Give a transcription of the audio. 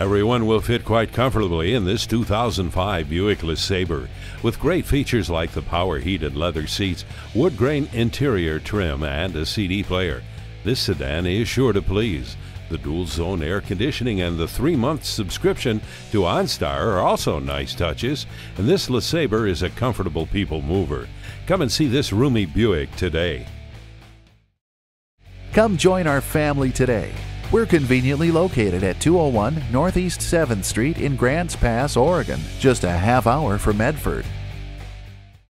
Everyone will fit quite comfortably in this 2005 Buick LeSabre. With great features like the power heated leather seats, wood grain interior trim, and a CD player, this sedan is sure to please. The dual zone air conditioning and the three month subscription to OnStar are also nice touches, and this LeSabre is a comfortable people mover. Come and see this roomy Buick today. Come join our family today. We're conveniently located at 201 Northeast 7th Street in Grants Pass, Oregon, just a half hour from Medford.